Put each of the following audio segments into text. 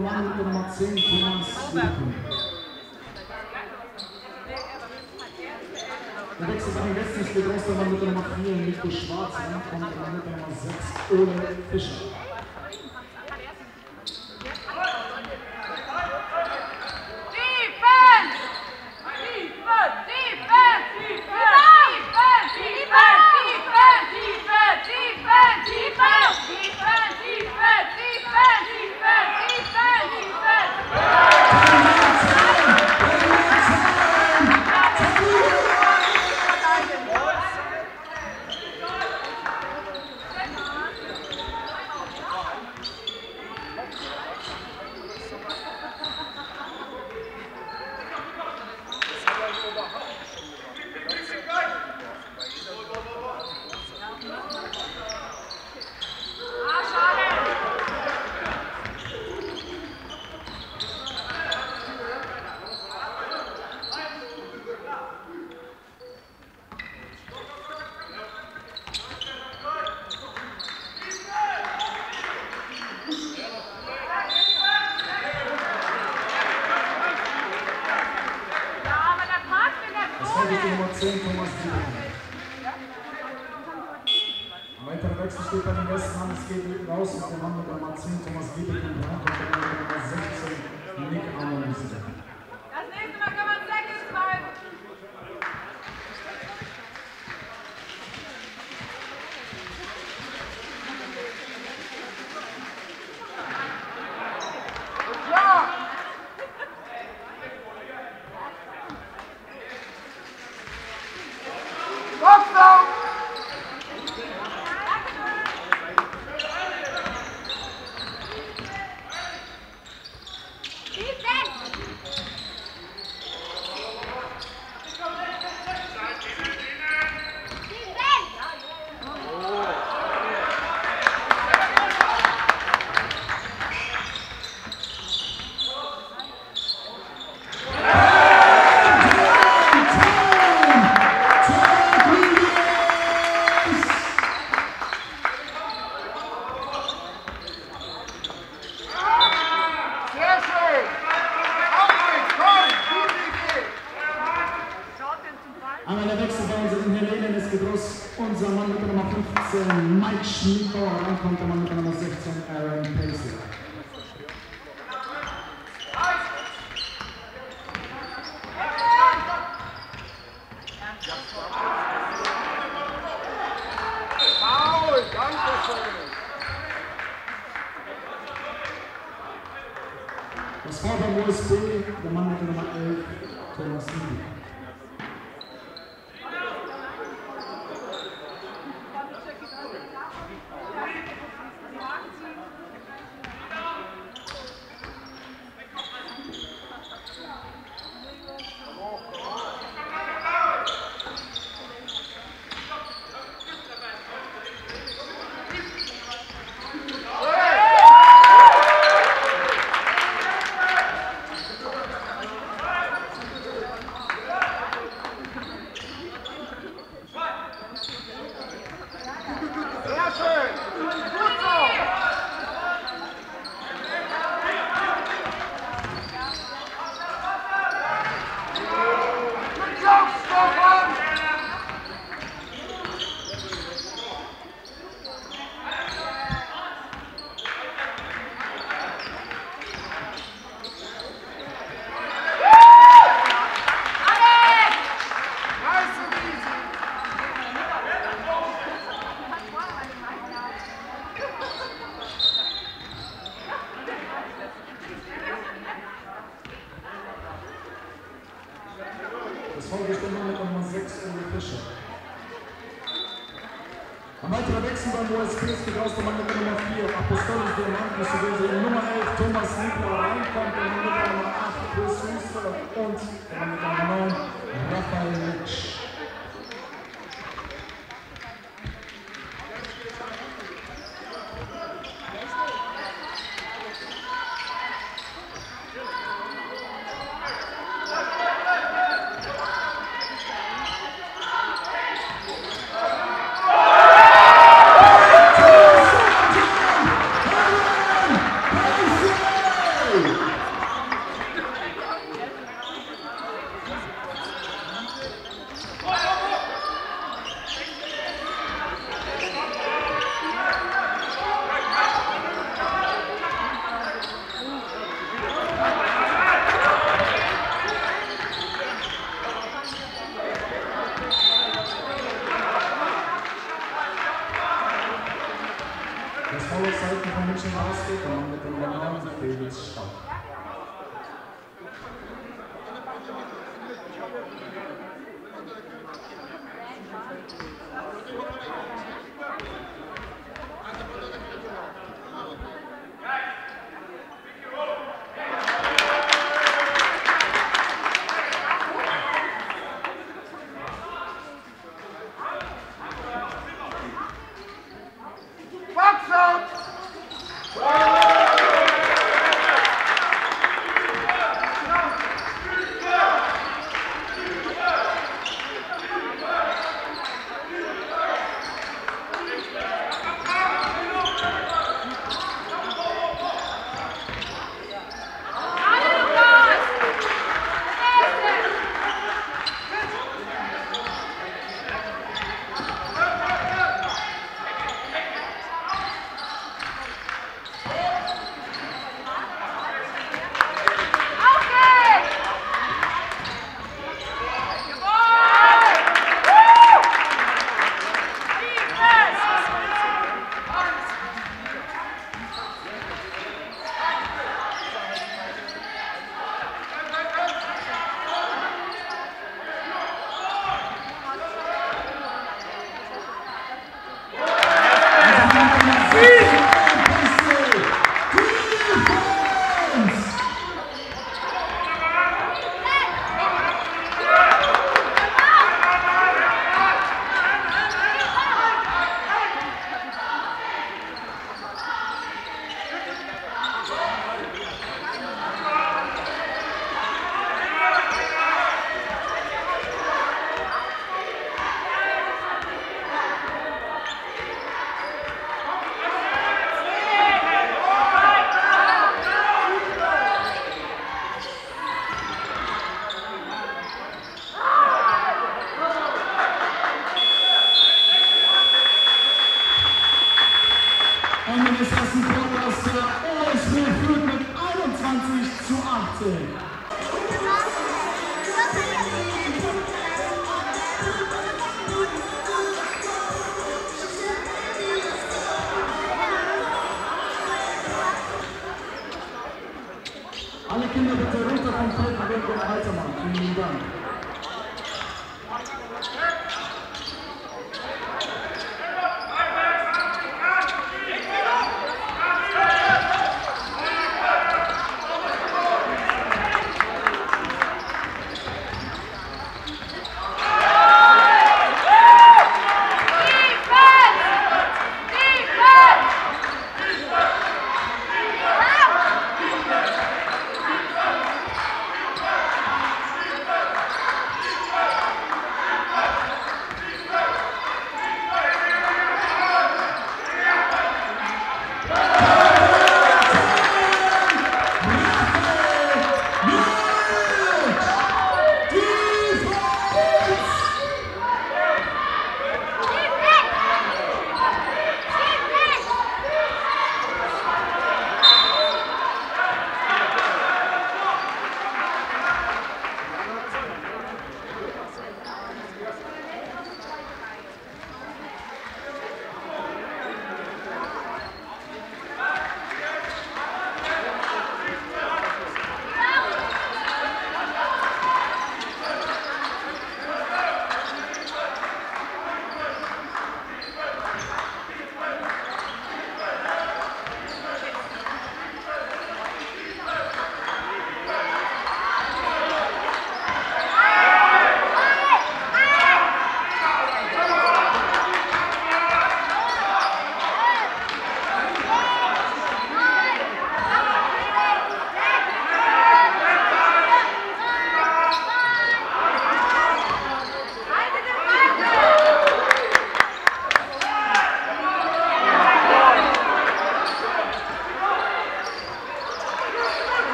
Roman und Maxim Thomas Wilken. Der Wechsel an den Westen spielt Ostermann mit der Nummer 4, Nico Schwarz, und mit der Nummer 6, Ole Fischer.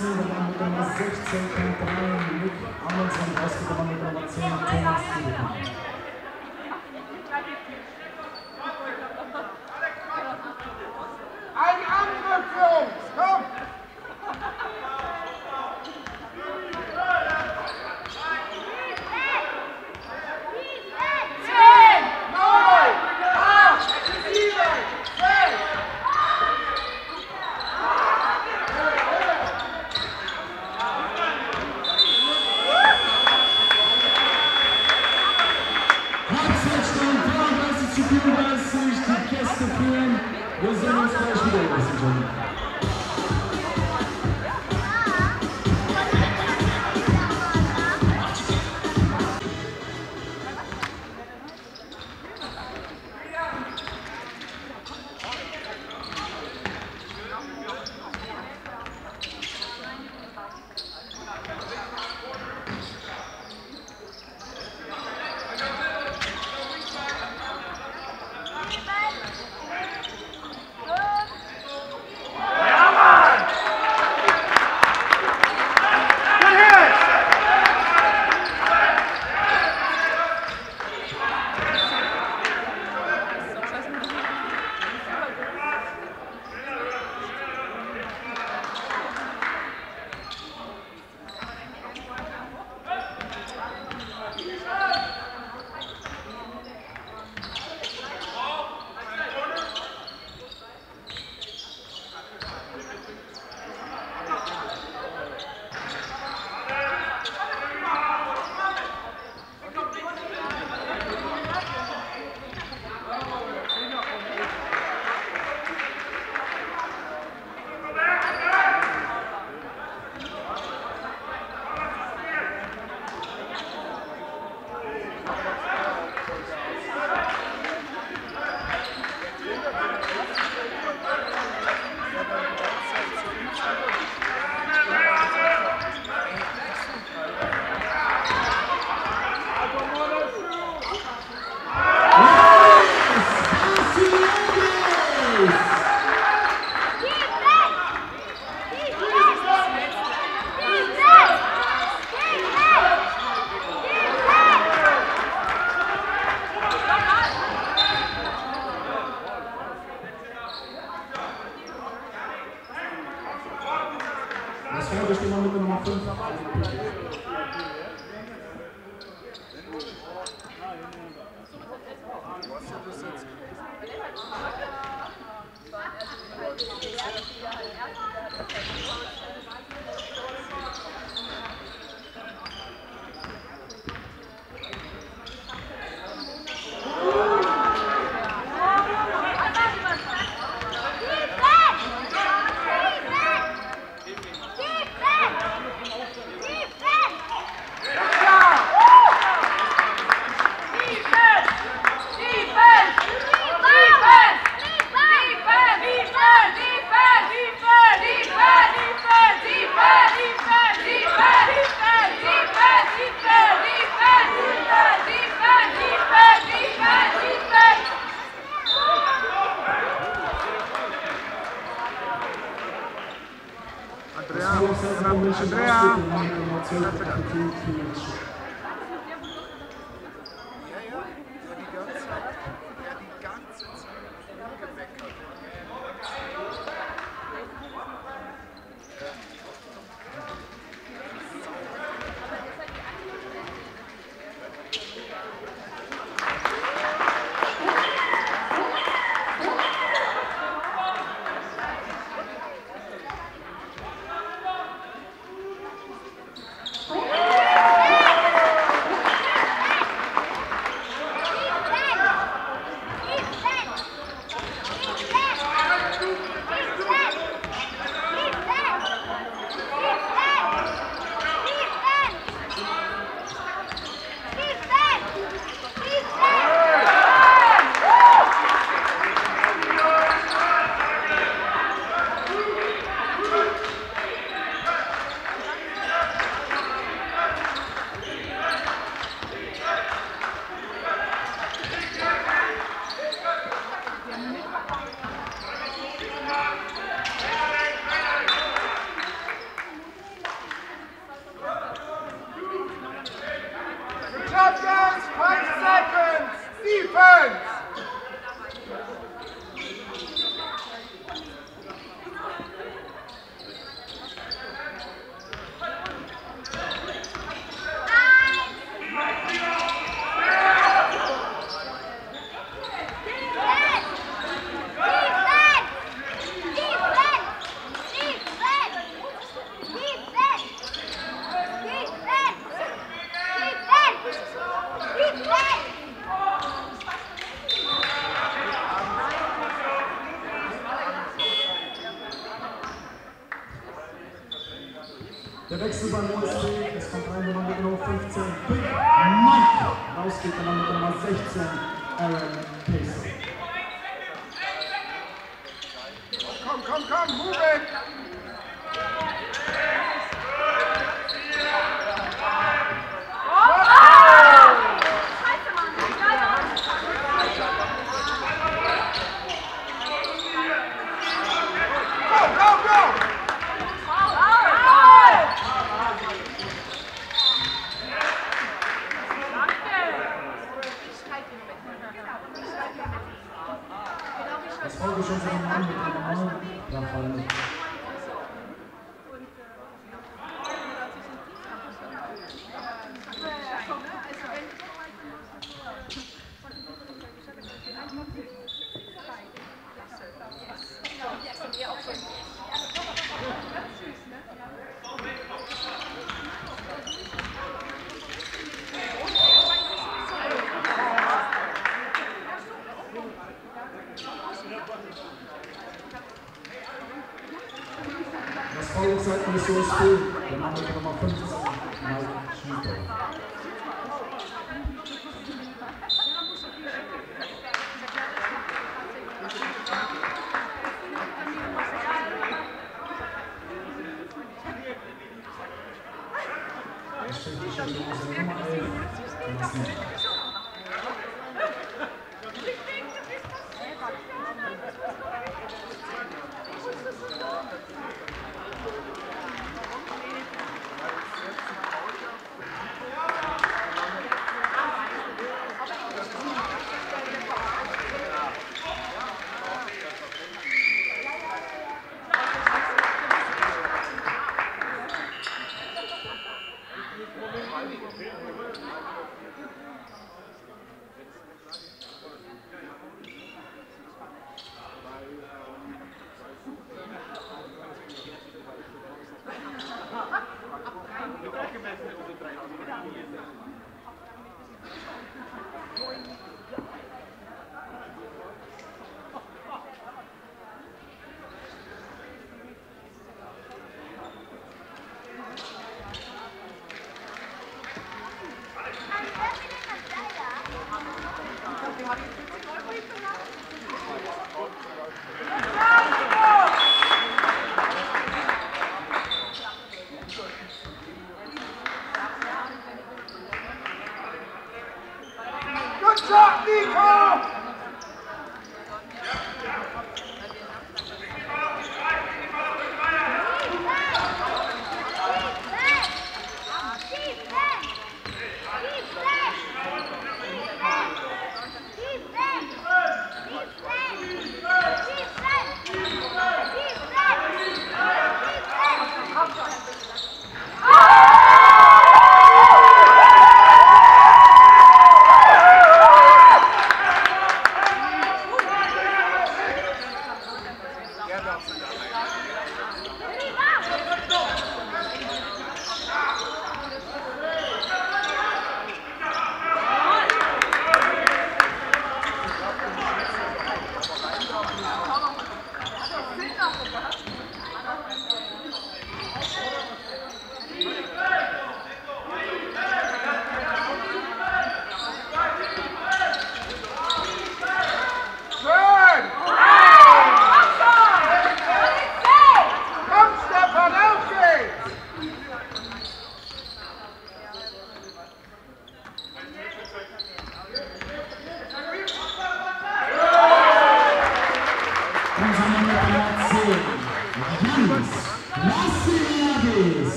Zuhörer mit Nummer 16 und 3 Luke Amundsen, ausgebrochen mit Nummer 10 Thomas Thiel.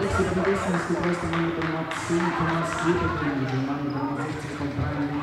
Letzte Begrüßung ist die größte Mann mit der Nummer 10, Thomas Jeterkin, mit der Mann mit der Nummer 16 von Brian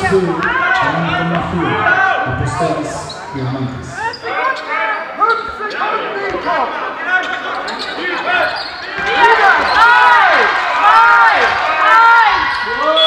two down from Five! Five! Five!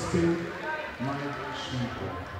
Christine Mike Schmidt.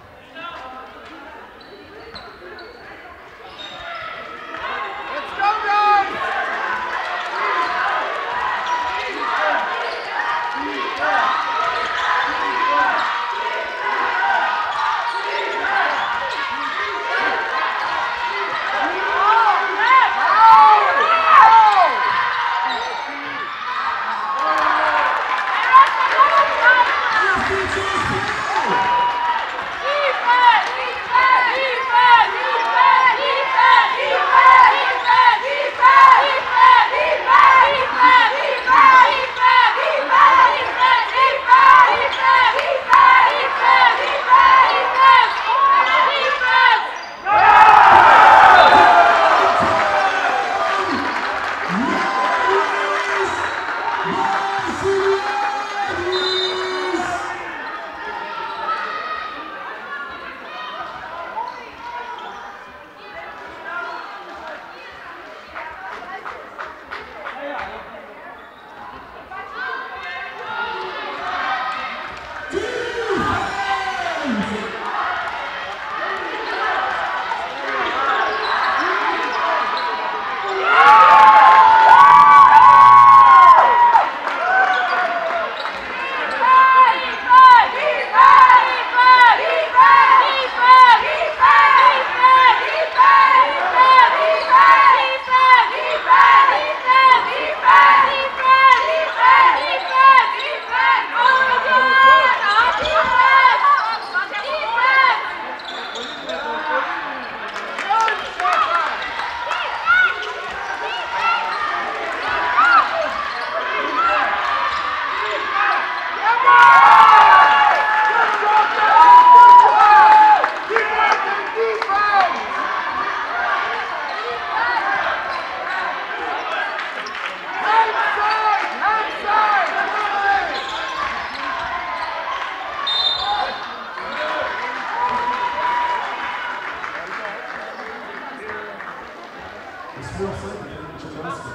Das Tor auf Seiten von Czabarski,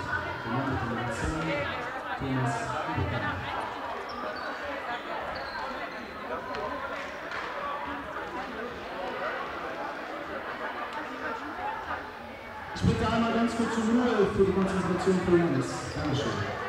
gemacht mit Nummer 10, Thomas Überkamp. Ich bitte einmal ganz kurz um Ruhe für die Konzentration für Johannes. Dankeschön.